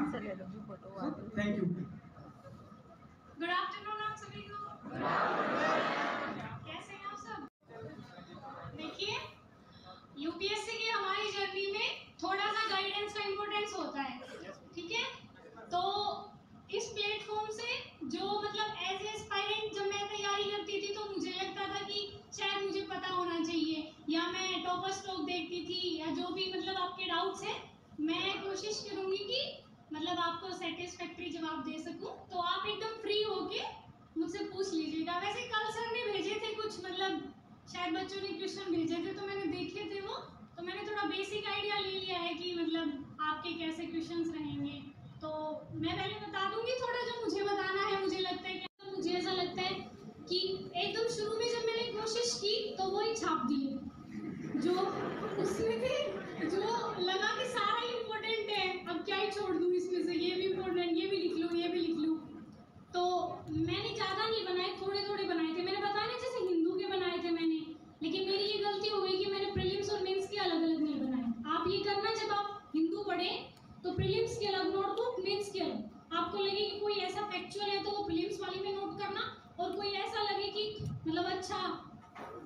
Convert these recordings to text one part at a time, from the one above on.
ध्यान लो photo thank you good afternoon आप सभी को। कैसे हैं आप सब? देखिए यूपीएससी की हमारी जर्नी में थोड़ा सा गाइडेंस का इम्पोर्टेंस होता है ठीक है? तो इस प्लेटफॉर्म से जो मतलब एज एस्पायरेंट जब मैं तैयारी करती थी तो मुझे लगता था कि शायद मुझे पता होना चाहिए या मैं टॉपर स्टॉक देखती थी या जो भी मतलब आपके डाउट्स हैं मैं कोशिश करूँगी कि मतलब आपको सेटिस्फैक्ट्री जवाब दे सकूँ? तो आप एकदम फ्री होके मुझसे पूछ लीजिएगा। वैसे कल सर ने भेजे थे कुछ मतलब शायद बच्चों ने क्वेश्चन भेजे थे तो मैंने देखे थे वो। तो मैंने थोड़ा बेसिक आइडिया ले लिया है कि मतलब आपके कैसे क्वेश्चंस रहेंगे। तो मैं पहले बता दूँगी थोड़ा जो मुझे बताना है। मुझे लगता है कि, मुझे ऐसा लगता है कि एकदम शुरू में जब मैंने कोशिश की तो वो ही छाप दिए। जो उसमें थे, जो लगा कि सारा इम्पोर्टेंट है अब क्या ही छोड़ दूँ इसमें से ये भी इम्पोर्टेंट ये भी लिख लूँ ये भी लिख लूँ तो मैंने ज़्यादा नहीं बनाए थोड़े थोड़े बनाए थे मैंने बताया ना जैसे हिंदू के बनाए थे मैंने लेकिन मेरी ये गलती हो गई कि मैंने प्रीलिम्स और मेंस के अलग अलग नहीं बनाए आप ये करना जब आप हिंदू पढ़ें तो प्रीलिम्स के अलग नोटबुक मेंस के अलग। आपको लगे कि कोई ऐसा फैक्चुअल है तो वो प्रीलिम्स वाली में नोट करना, और कोई ऐसा लगे कि मतलब अच्छा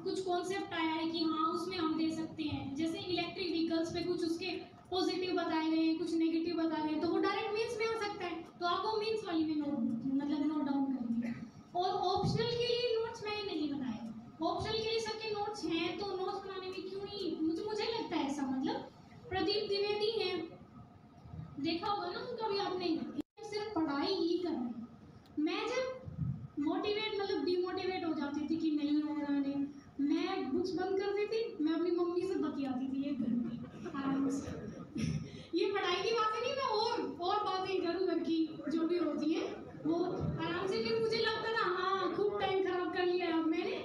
कुछ कॉन्सेप्ट आया है कि हाँ उसमें हम दे सकते हैं। जैसे इलेक्ट्रिक व्हीकल्स पे कुछ उसके पॉजिटिव बताए गए हैं, कुछ नेगेटिव बताए गए तो वो डायरेक्ट मीन्स में आ सकता है। तो आप वो मीन्स वाली में नोट मतलब नोट डाउन करेंगे और ऑप्शनल के लिए नोट्स मैंने नहीं बनाए ऑप्शनल के लिए सबके नोट्स हैं तो नोट्स बनाने में क्यों नहीं? मुझे मुझे लगता है ऐसा मतलब देखा होगा ना उनका भी आपने सिर्फ़ पढ़ाई ही करना है मैं जब मोटिवेट मतलब डिमोटिवेट हो जाती थी कि नहीं हो रहा नहीं मैं बुक्स बंद कर देती मैं अपनी मम्मी से बतियाती थी एक घर में आराम से ये पढ़ाई की बातें नहीं मैं और और बातें करूँ घर की जो भी होती हैं वो आराम से फिर मुझे लगता था हाँ खूब टाइम खराब कर लिया अब मैंने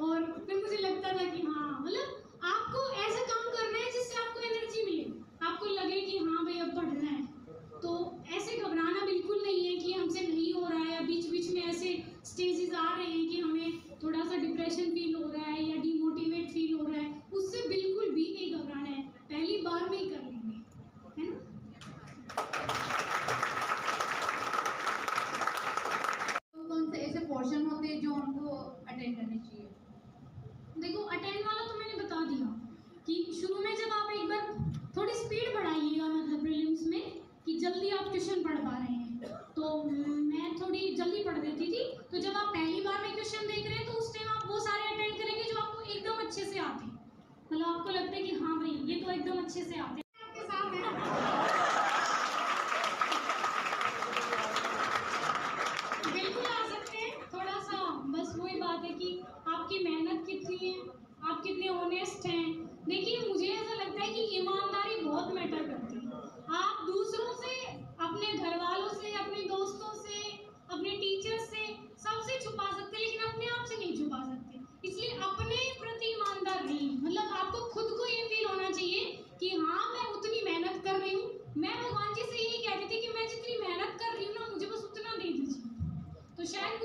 और फिर मुझे लगता था कि हाँ मतलब आपको ऐसा काम करना है जिससे आपको एनर्जी मिले आपको लगे कि हाँ भाई अब पढ़ना है तो ऐसे घबराना बिल्कुल नहीं है कि हमसे नहीं हो रहा है या बीच बीच में ऐसे स्टेजेस आ रहे हैं कि हमें थोड़ा सा डिप्रेशन फील हो रहा है या डिमोटिवेट फील हो रहा है उससे बिल्कुल भी नहीं घबराना है पहली बार में ही कर लेंगे है ना तो कौन से ऐसे पोर्शन होते हैं जो हमको अटेंड करने चाहिए देखो अटेंड वाला तो मैंने बता दिया कि शुरू में जब आप एक बार थोड़ी स्पीड बढ़ाइएगा मतलब प्रीलिम्स में कि जल्दी आप ट्यूशन पढ़ पा रहे हैं तो मैं थोड़ी जल्दी पढ़ देती थी तो जब आप पहली बार में क्वेश्चन देख रहे हैं तो उस टाइम आप वो सारे अटेंड करेंगे जो आपको एकदम अच्छे से आते हैं। मतलब आपको लगता है कि हाँ भाई, ये तो एकदम अच्छे से आते हैं। आपके साथ है बिल्कुल आ सकते हैं। थोड़ा सा बस वही बात है कि आपकी मेहनत कितनी है, आप कितने ऑनेस्ट हैं। देखिए, मुझे ऐसा लगता है कि ईमानदारी Kushan